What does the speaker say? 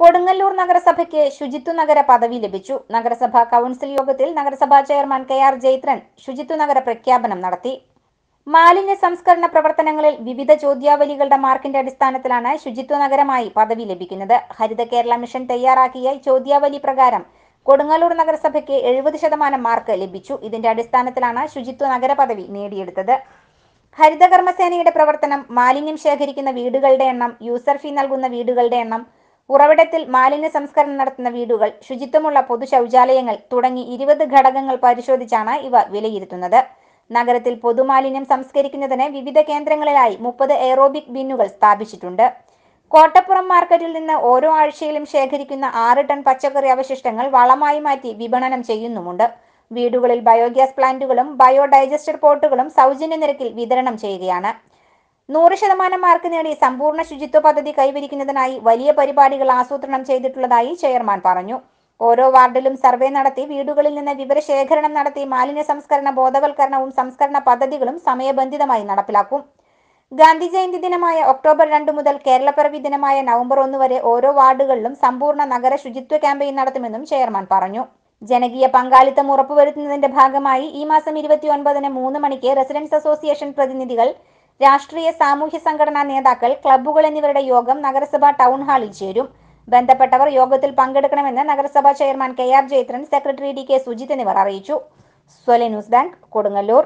കൊടുങ്ങല്ലൂർ നഗരസഭയ്ക്ക് ശുചിത്വ നഗര പദവി ലഭിച്ചു. നഗരസഭാ കൗൺസിൽ യോഗത്തിൽ നഗരസഭാ ചെയർമാൻ കെ ആർ ജൈത്രൻ ശുചിത്വ നഗര പ്രഖ്യാപനം നടത്തി. മാലിന്യ സംസ്കരണ പ്രവർത്തനങ്ങളിൽ വിവിധ ചോദ്യാവലികളുടെ മാർക്കിന്റെ അടിസ്ഥാനത്തിലാണ് ശുചിത്വ നഗരമായി പദവി ലഭിക്കുന്നത്. ഹരിത കേരള മിഷൻ തയ്യാറാക്കിയ ചോദ്യാവലി പ്രകാരം കൊടുങ്ങല്ലൂർ നഗരസഭയ്ക്ക് എഴുപത് ശതമാനം മാർക്ക് ലഭിച്ചു. ഇതിന്റെ അടിസ്ഥാനത്തിലാണ് ശുചിത്വ നഗര പദവി നേടിയെടുത്തത്. ഹരിതകർമ്മസേനയുടെ പ്രവർത്തനം മാലിന്യം ശേഖരിക്കുന്ന വീടുകളുടെ എണ്ണം യൂസർ ഫീ നൽകുന്ന വീടുകളുടെ എണ്ണം ഉറവിടത്തിൽ മാലിന്യ സംസ്കരണം നടത്തുന്ന വീടുകൾ ശുചിത്വമുള്ള പൊതു ശൗചാലയങ്ങൾ തുടങ്ങി ഇരുപത് ഘടകങ്ങൾ പരിശോധിച്ചാണ് ഇവ വിലയിരുത്തുന്നത്. നഗരത്തിൽ പൊതുമാലിന്യം സംസ്കരിക്കുന്നതിന് വിവിധ കേന്ദ്രങ്ങളിലായി മുപ്പത് എയറോബിക് ബിന്നുകൾ സ്ഥാപിച്ചിട്ടുണ്ട്. കോട്ടപ്പുറം മാർക്കറ്റിൽ നിന്ന് ഓരോ ആഴ്ചയിലും ശേഖരിക്കുന്ന ആറ് ടൺ പച്ചക്കറി അവശിഷ്ടങ്ങൾ വളമായി മാറ്റി വിപണനം ചെയ്യുന്നുമുണ്ട്. വീടുകളിൽ ബയോഗ്യാസ് പ്ലാന്റുകളും ബയോഡൈജസ്റ്റർ പോട്ടുകളും സൗജന്യ നിരക്കിൽ വിതരണം ചെയ്യുകയാണ്. നൂറ് ശതമാനം മാർക്ക് നേടി സമ്പൂർണ ശുചിത്വ പദ്ധതി കൈവരിക്കുന്നതിനായി വലിയ പരിപാടികൾ ആസൂത്രണം ചെയ്തിട്ടുള്ളതായി ചെയർമാൻ പറഞ്ഞു. ഓരോ വാർഡിലും സർവേ നടത്തി വീടുകളിൽ നിന്ന് വിവരശേഖരണം നടത്തി മാലിന്യ സംസ്കരണ ബോധവൽക്കരണവും സംസ്കരണ പദ്ധതികളും സമയബന്ധിതമായി നടപ്പിലാക്കും. ഗാന്ധി ജയന്തി ദിനമായ ഒക്ടോബർ രണ്ട് മുതൽ കേരളപ്പിറവി ദിനമായ നവംബർ ഒന്ന് വരെ ഓരോ വാർഡുകളിലും സമ്പൂർണ നഗര ശുചിത്വ ക്യാമ്പയിൻ നടത്തുമെന്നും ചെയർമാൻ പറഞ്ഞു. ജനകീയ പങ്കാളിത്തം ഉറപ്പുവരുത്തുന്നതിന്റെ ഭാഗമായി ഈ മാസം ഇരുപത്തിയൊൻപതിന് മൂന്ന് മണിക്ക് റെസിഡൻസ് അസോസിയേഷൻ പ്രതിനിധികൾ രാഷ്ട്രീയ സാമൂഹ്യ സംഘടനാ നേതാക്കൾ ക്ലബ്ബുകൾ എന്നിവരുടെ യോഗം നഗരസഭ ടൗൺ ഹാളിൽ ചേരും. ബന്ധപ്പെട്ടവർ യോഗത്തിൽ പങ്കെടുക്കണമെന്ന് നഗരസഭാ chairman K R Jayathran secretary D K Sujith എന്നിവർ അറിയിച്ചു. സ്വലെ ന്യൂസ് ബാങ്ക് കൊടുങ്ങല്ലൂർ.